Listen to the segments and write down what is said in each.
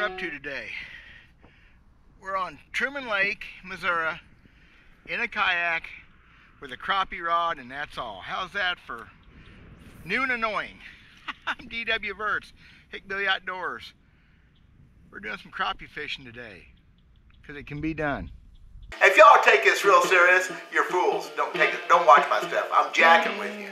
we're up to today. We're on Truman Lake, Missouri, in a kayak with a crappie rod, and that's all. How's that for new and annoying? I'm DW Verts, Hickbilly Outdoors. We're doing some crappie fishing today, because it can be done. If y'all take this real serious, you're fools. Don't take it. Don't watch my stuff. I'm jacking with you.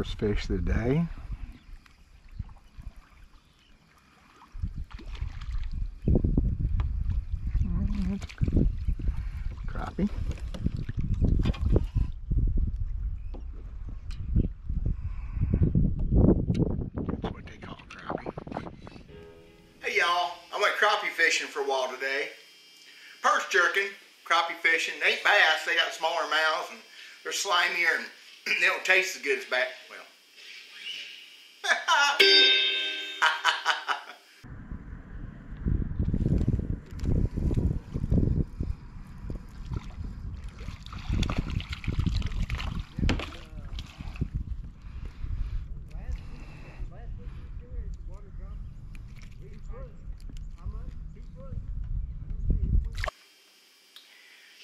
First fish of the day. Crappie. That's what they call crappie. Hey y'all, I went crappie fishing for a while today. Perch jerking, crappie fishing. They ain't bass, they got smaller mouths and they're slimier and they don't taste as good as back. Well.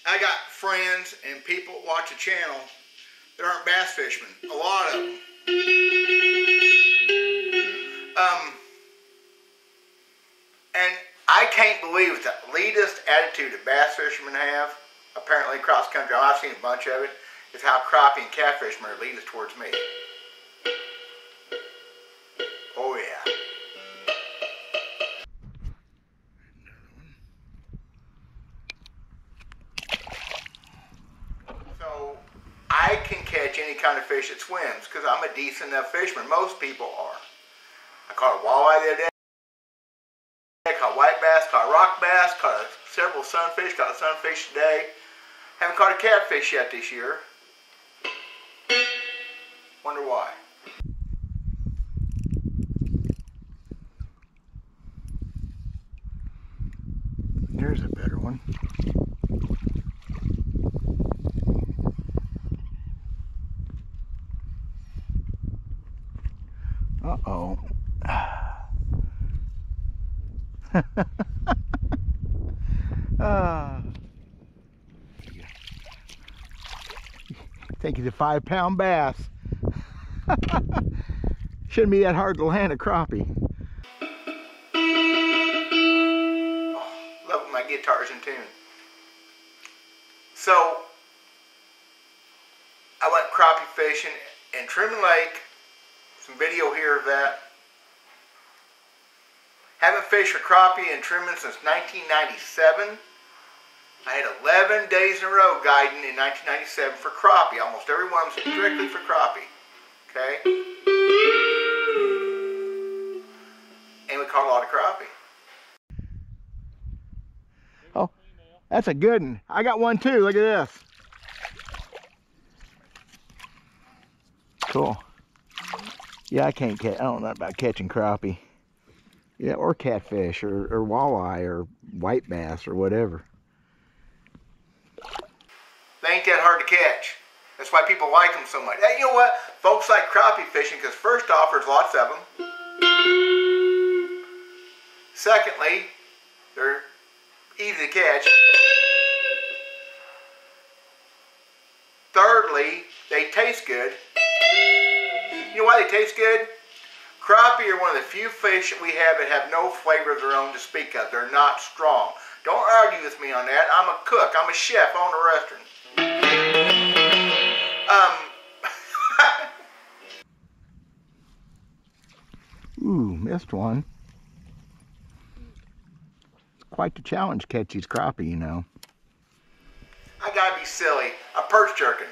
I got friends and people watch the channel there aren't bass fishermen. A lot of them. Um, and I can't believe the elitist attitude that bass fishermen have, apparently across country, I've seen a bunch of it, is how crappie and catfishermen are elitist towards me. Swims because I'm a decent enough fisherman. Most people are. I caught a walleye the other day. I caught white bass, caught rock bass, caught several sunfish, caught a sunfish today. Haven't caught a catfish yet this year. Wonder why. There's a better one. Uh-oh. uh, think he's a five pound bass. Shouldn't be that hard to land a crappie. Love when my guitar's in tune. So, I went crappie fishing in Truman Lake some video here of that. Haven't fished for crappie and Truman since 1997. I had 11 days in a row guiding in 1997 for crappie. Almost every one them strictly for crappie. Okay? And we caught a lot of crappie. Oh, that's a good one. I got one too. Look at this. Cool. Yeah, I can't catch. I don't know about catching crappie. Yeah, or catfish, or, or walleye, or white bass, or whatever. They ain't that hard to catch. That's why people like them so much. You know what? Folks like crappie fishing because first off, there's lots of them. Secondly, they're easy to catch. Thirdly, they taste good. You know why they taste good? Crappie are one of the few fish that we have that have no flavor of their own to speak of. They're not strong. Don't argue with me on that. I'm a cook. I'm a chef. I own a restaurant. Um. Ooh, missed one. It's quite the challenge catch these crappie, you know. I gotta be silly. I'm perch jerking.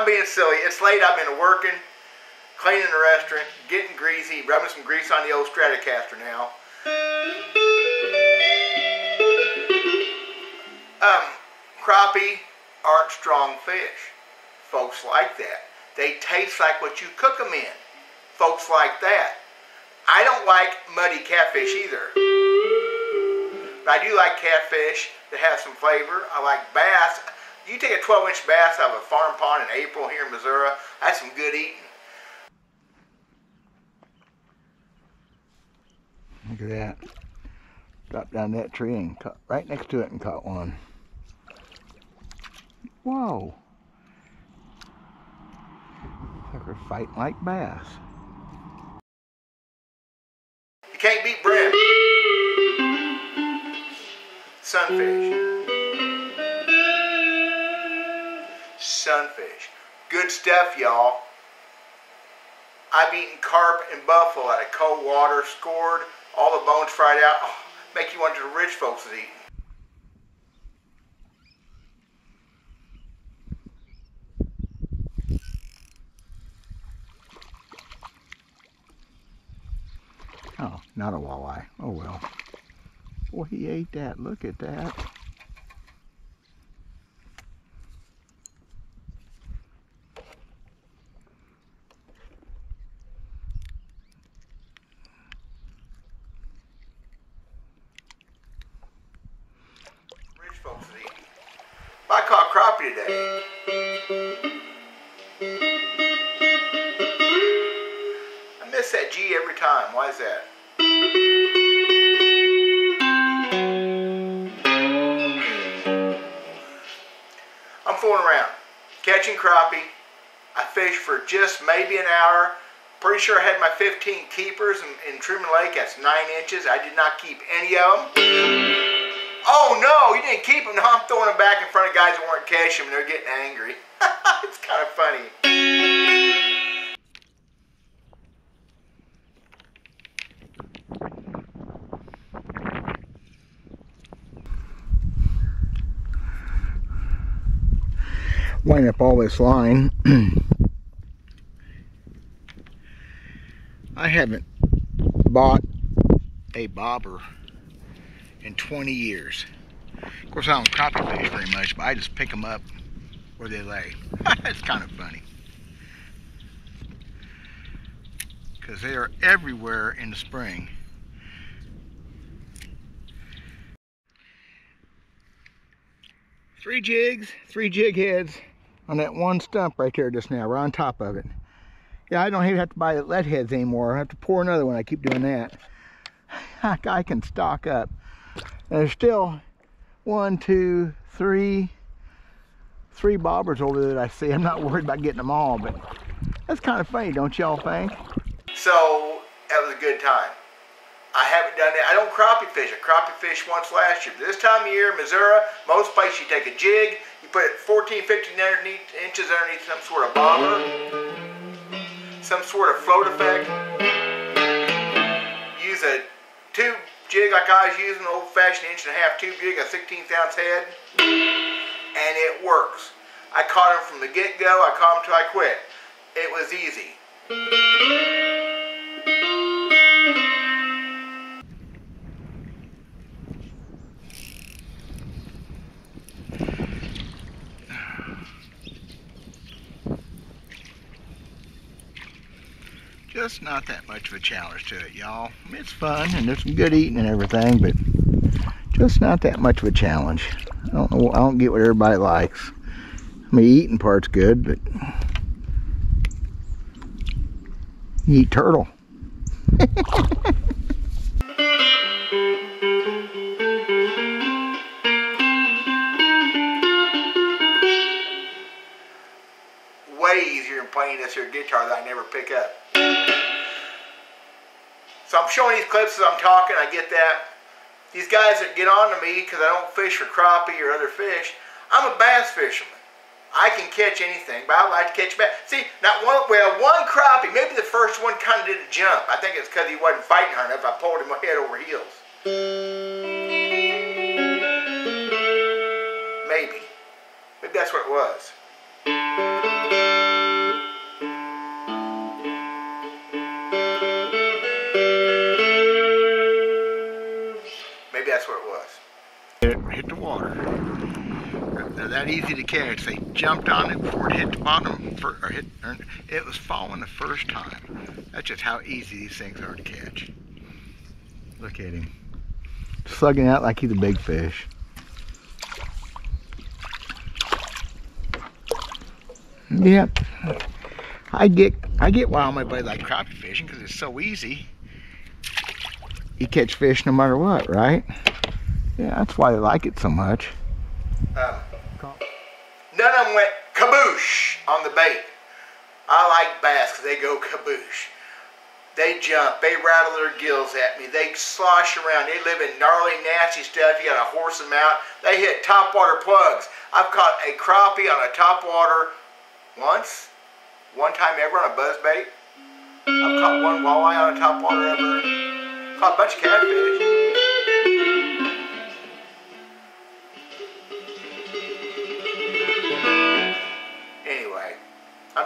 I'm being silly. It's late. I've been working, cleaning the restaurant, getting greasy, rubbing some grease on the old Stratocaster now. Um, crappie aren't strong fish. Folks like that. They taste like what you cook them in. Folks like that. I don't like muddy catfish either. But I do like catfish that have some flavor. I like bass. You take a 12 inch bass out of a farm pond in April here in Missouri, that's some good eating. Look at that. Dropped down that tree and caught right next to it and caught one. Whoa. They're fighting like bass. You can't beat brim. Sunfish. Sunfish. Good stuff, y'all. I've eaten carp and buffalo out of cold water, scored, all the bones fried out. Oh, make you wonder the rich folks is eating. Oh, not a walleye. Oh well. Well, he ate that. Look at that. Rich folks is eating. I crappie today. I miss that G every time. Why is that? I'm fooling around, catching crappie. I fished for just maybe an hour. Pretty sure I had my 15 keepers in, in Truman Lake. That's nine inches. I did not keep any of them. Oh no, you didn't keep. Now I'm throwing them back in front of guys that weren't catching them. They're getting angry. it's kind of funny. Wind up all this line. I haven't bought a bobber in 20 years. Of course, I don't crappie fish very much, but I just pick them up where they lay. it's kind of funny. Because they are everywhere in the spring. Three jigs, three jig heads on that one stump right there just now, right on top of it. Yeah, I don't even have to buy lead heads anymore. I have to pour another one. I keep doing that. I can stock up. There's still one, two, three, three bobbers over there that I see. I'm not worried about getting them all, but that's kind of funny, don't y'all think? So that was a good time. I haven't done that. I don't crappie fish. I crappie fish once last year. This time of year, Missouri, most places you take a jig, you put it 14, 15 underneath, inches underneath some sort of bobber, some sort of float effect. Use a tube jig like I was using, an old-fashioned inch and a half tube jig, a 16th ounce head, and it works. I caught him from the get-go. I caught him till I quit. It was easy. Just not that much of a challenge to it, y'all. It's fun and there's some good eating and everything, but just not that much of a challenge. I don't know. I don't get what everybody likes. I mean, eating part's good, but you eat turtle. way easier than playing this here guitar that I never pick up. So I'm showing these clips as I'm talking, I get that. These guys that get on to me because I don't fish for crappie or other fish, I'm a bass fisherman. I can catch anything, but I like to catch bass. See, not one, well, one crappie, maybe the first one kind of did a jump. I think it's because he wasn't fighting hard enough. I pulled him head over heels. Maybe. Maybe that's what it was. Easy to catch. They jumped on it before it hit the bottom, for, or hit, or it was falling the first time. That's just how easy these things are to catch. Look at him. Slugging out like he's a big fish. Yep. I get I get why my buddy like crappie fishing because it's so easy. You catch fish no matter what, right? Yeah, that's why they like it so much. Um, none of them went kaboosh on the bait. I like bass because they go kaboosh. They jump, they rattle their gills at me, they slosh around, they live in gnarly, nasty stuff. You gotta horse them out. They hit top water plugs. I've caught a crappie on a top water once, one time ever on a buzz bait. I've caught one walleye on a top water ever. Caught a bunch of catfish.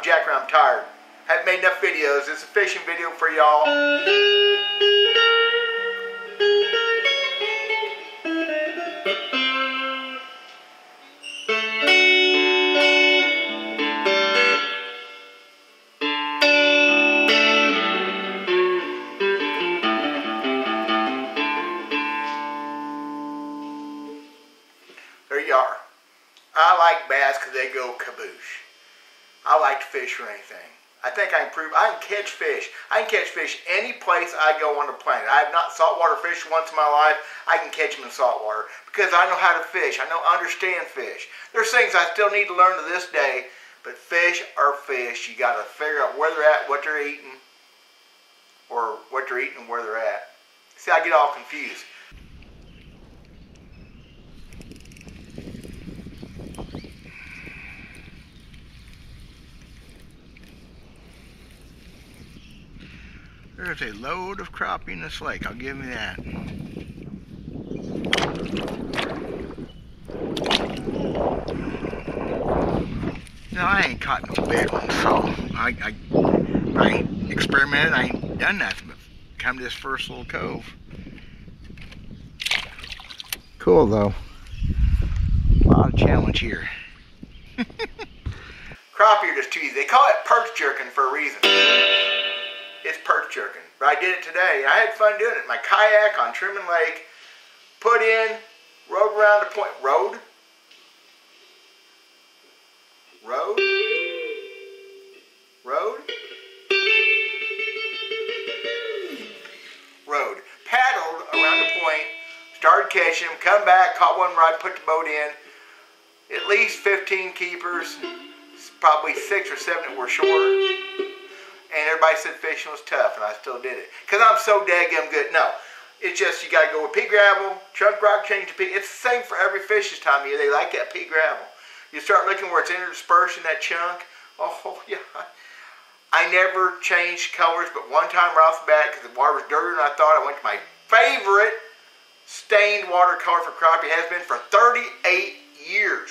Jacker. I'm tired. Haven't made enough videos. It's a fishing video for y'all. There you are. I like bass because they go kaboosh. I like to fish for anything. I think I can prove I can catch fish. I can catch fish any place I go on the planet. I have not saltwater fished once in my life. I can catch them in saltwater because I know how to fish. I know understand fish. There's things I still need to learn to this day, but fish are fish. You got to figure out where they're at, what they're eating, or what they're eating and where they're at. See, I get all confused. There's a load of crappie in this lake, I'll give you that. Now I ain't caught no big ones, so I, I, I ain't experimented, I ain't done nothing but come to this first little cove. Cool though. A lot of challenge here. Crappie are just too easy. They call it perch jerking for a reason. It's perch jerking. But I did it today. I had fun doing it. My kayak on Truman Lake, put in, rode around the point. Road? Road? Road? Road. Paddled around the point, started catching them, come back, caught one right, put the boat in. At least 15 keepers, probably six or seven that were short. Everybody said fishing was tough, and I still did it. Because I'm so daggum good. No, it's just you got to go with pea gravel, chunk rock, change to pea. It's the same for every fish this time of year. They like that pea gravel. You start looking where it's interspersed in that chunk. Oh, yeah. I never changed colors, but one time right off the bat, because the water was dirtier than I thought, I went to my favorite stained water color for crappie. It Has been for 38 years.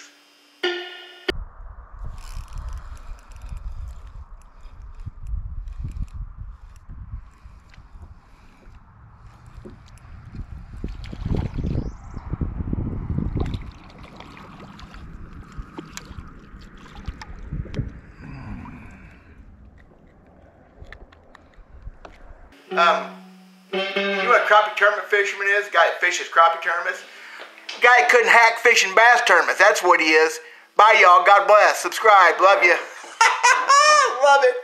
Um, you know what a crappie tournament fisherman is? guy that fishes crappie tournaments. guy that couldn't hack fishing bass tournaments. That's what he is. Bye, y'all. God bless. Subscribe. Love you. Love it.